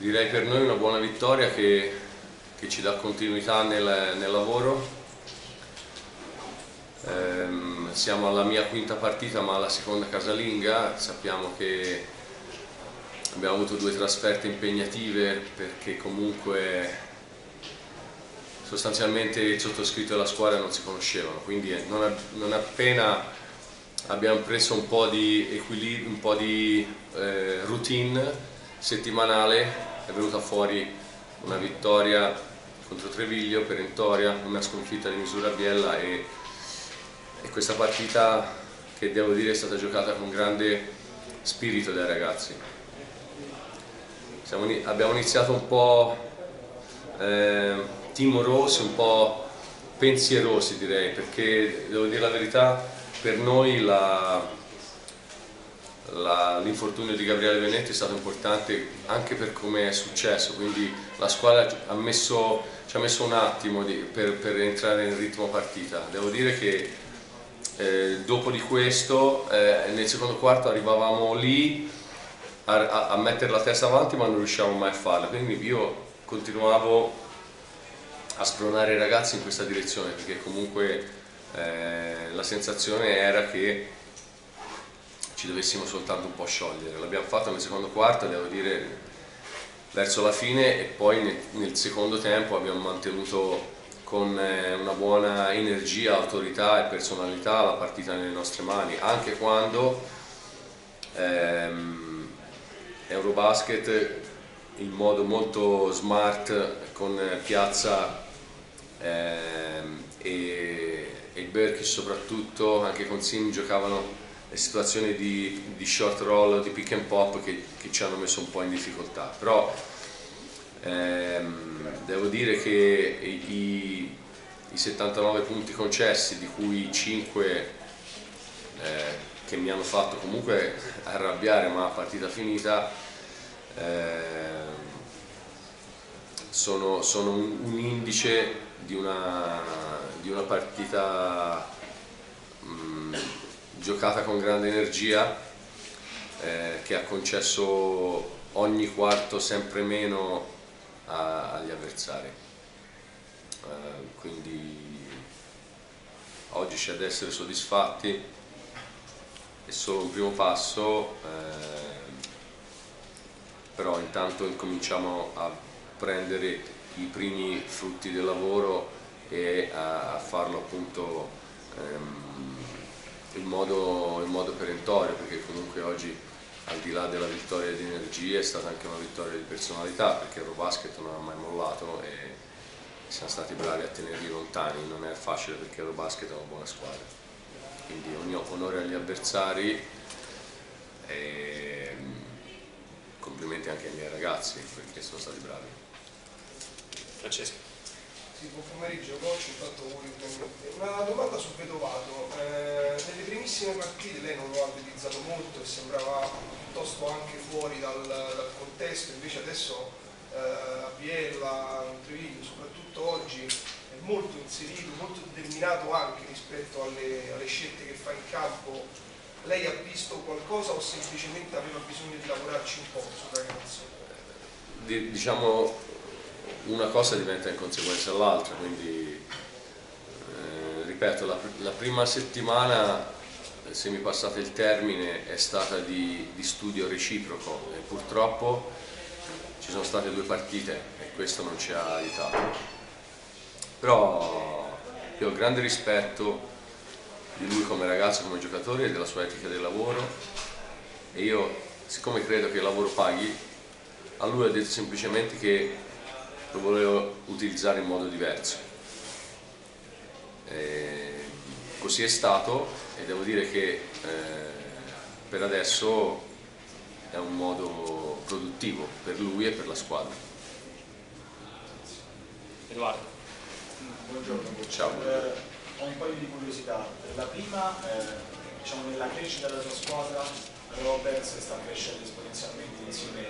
direi per noi una buona vittoria che, che ci dà continuità nel, nel lavoro. Ehm, siamo alla mia quinta partita ma alla seconda casalinga, sappiamo che abbiamo avuto due trasferte impegnative perché comunque sostanzialmente il sottoscritto e la squadra non si conoscevano, quindi non, non appena abbiamo preso un po' di un po' di eh, routine settimanale è venuta fuori una vittoria contro Treviglio, perentoria, una sconfitta di misura Biella e, e questa partita che devo dire è stata giocata con grande spirito dai ragazzi. Siamo, abbiamo iniziato un po' eh, timorosi, un po' pensierosi direi, perché devo dire la verità, per noi la, l'infortunio di Gabriele Venetti è stato importante anche per come è successo, quindi la squadra ha messo, ci ha messo un attimo di, per, per, entrare nel ritmo partita. Devo dire che eh, dopo di questo eh, nel secondo quarto arrivavamo lì a, a, a, mettere la testa avanti ma non riuscivamo mai a farla, quindi io continuavo a spronare i ragazzi in questa direzione perché comunque eh, la sensazione era che ci dovessimo soltanto un po' sciogliere. L'abbiamo fatto nel secondo quarto, devo dire, verso la fine e poi nel, nel secondo tempo abbiamo mantenuto con eh, una buona energia, autorità e personalità la partita nelle nostre mani, anche quando ehm, Eurobasket in modo molto smart con Piazza ehm, e, e il Berkish soprattutto, anche con Sim giocavano situazioni di, di, short roll, di pick and pop che, che, ci hanno messo un po' in difficoltà. Però ehm, devo dire che i, i, 79 punti concessi, di cui 5 eh, che mi hanno fatto comunque arrabbiare, ma partita finita, eh, sono, sono un, un, indice di una, di una partita giocata con grande energia eh, che ha concesso ogni quarto sempre meno a, agli avversari. Eh, quindi oggi c'è ad essere soddisfatti, è solo un primo passo, eh, però intanto incominciamo a prendere i primi frutti del lavoro e a, a farlo appunto ehm, modo, in modo perentorio perché comunque oggi al di là della vittoria di energie è stata anche una vittoria di personalità perché Eurobasket non ha mai mollato e siamo stati bravi a tenerli lontani, non è facile perché Eurobasket è una buona squadra. Quindi onore agli avversari e complimenti anche ai miei ragazzi perché sono stati bravi. Francesco. Buon pomeriggio, coach, intanto Una domanda su Vedovato. Eh, nelle primissime partite lei non lo ha utilizzato molto e sembrava piuttosto anche fuori dal, dal contesto, invece adesso eh, a Biella, Treviglio, soprattutto oggi, è molto inserito, molto determinato anche rispetto alle, alle scelte che fa in campo. Lei ha visto qualcosa o semplicemente aveva bisogno di lavorarci un po' sul ragazzo? Diciamo una cosa diventa in conseguenza dell'altra, quindi eh, ripeto, la, la, prima settimana, se mi passate il termine, è stata di, di, studio reciproco e purtroppo ci sono state due partite e questo non ci ha aiutato. Però io ho grande rispetto di lui come ragazzo, come giocatore e della sua etica del lavoro e io, siccome credo che il lavoro paghi, a lui ho detto semplicemente che lo volevo utilizzare in modo diverso. E così è stato e devo dire che eh, per adesso è un modo produttivo per lui e per la squadra. Edoardo. Buongiorno. Ciao. Eh, ho un paio di curiosità. La prima, eh, diciamo, nella crescita della sua squadra, Roberts sta crescendo esponenzialmente insieme,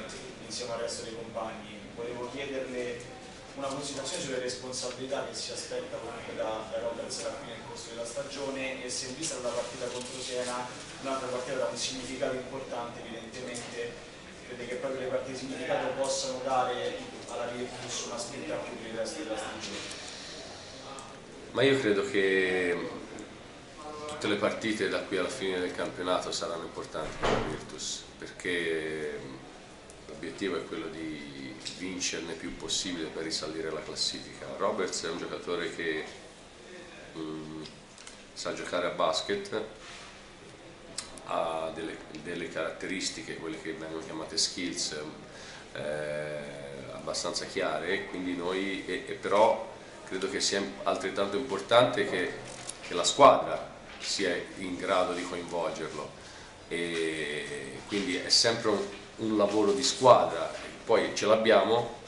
insieme al resto dei compagni volevo chiederle una considerazione sulle responsabilità che si aspetta comunque da, da Roberts alla fine del corso della stagione e se vista la partita contro Siena un'altra partita da un significato importante evidentemente crede che proprio le partite significato possano dare alla Virtus una spinta più per il resto della stagione? Ma io credo che tutte le partite da qui alla fine del campionato saranno importanti per la Virtus perché l'obiettivo è quello di vincerne più possibile per risalire la classifica. Roberts è un giocatore che mh, sa giocare a basket, ha delle, delle, caratteristiche, quelle che vengono chiamate skills, eh, abbastanza chiare, quindi noi, e, e però credo che sia altrettanto importante che, che la squadra sia in grado di coinvolgerlo e quindi è sempre un, un lavoro di squadra poi ce l'abbiamo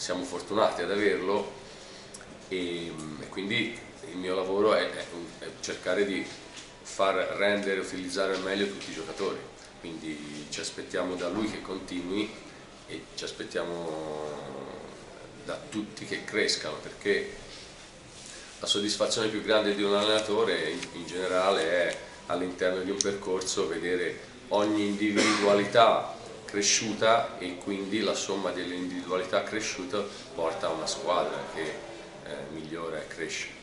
siamo fortunati ad averlo e, e, quindi il mio lavoro è, è, è cercare di far rendere e utilizzare al meglio tutti i giocatori. Quindi ci aspettiamo da lui che continui e ci aspettiamo da tutti che crescano perché la soddisfazione più grande di un allenatore in, in generale è all'interno di un percorso vedere ogni individualità cresciuta e quindi la somma delle individualità cresciute porta a una squadra che eh, migliora e cresce.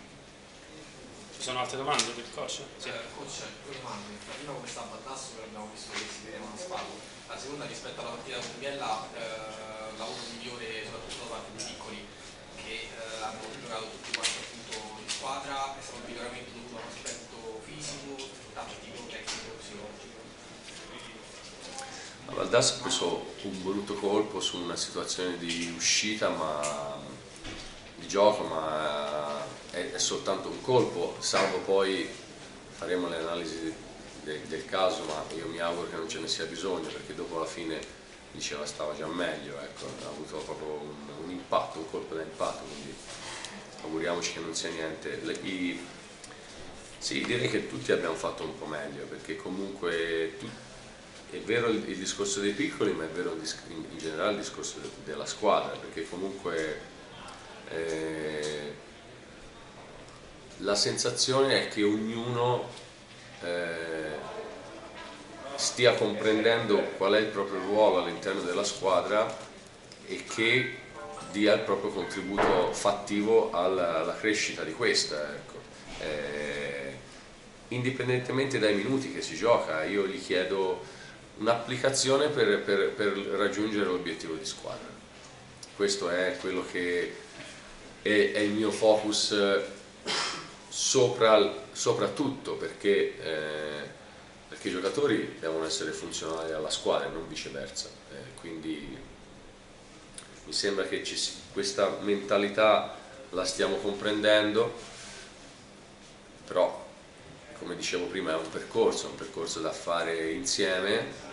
Ci sono altre domande per il coach? Sì. Eh, coach, due domande. La prima come sta Battasso che abbiamo visto che si vedeva una spalla. La seconda rispetto alla partita con Biella eh, lavoro migliore soprattutto da parte dei piccoli che eh, hanno giocato tutti quanti appunto in squadra, è stato un miglioramento dovuto a Valdas ha preso un brutto colpo su una situazione di uscita ma, di gioco ma è, è, soltanto un colpo salvo poi faremo le analisi del, del caso ma io mi auguro che non ce ne sia bisogno perché dopo la fine diceva stava già meglio, ecco, ha avuto proprio un, un, impatto, un colpo da impatto, quindi auguriamoci che non sia niente. Le, i, sì, direi che tutti abbiamo fatto un po' meglio, perché comunque tu, è vero il, il, discorso dei piccoli, ma è vero in, in generale il discorso de, della squadra, perché comunque eh, la sensazione è che ognuno eh, stia comprendendo qual è il proprio ruolo all'interno della squadra e che dia il proprio contributo fattivo alla, alla crescita di questa. Ecco. Eh, indipendentemente dai minuti che si gioca, io gli chiedo un'applicazione per, per, per raggiungere l'obiettivo di squadra. Questo è quello che è, è il mio focus sopra, soprattutto perché eh, perché i giocatori devono essere funzionali alla squadra e non viceversa, eh, quindi mi sembra che ci, questa mentalità la stiamo comprendendo, però come dicevo prima è un percorso, è un percorso da fare insieme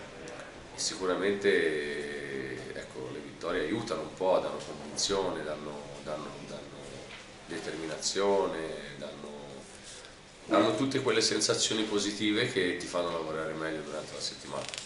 sicuramente ecco, le vittorie aiutano un po', danno convinzione, danno, danno, danno determinazione, danno hanno tutte quelle sensazioni positive che ti fanno lavorare meglio durante la settimana.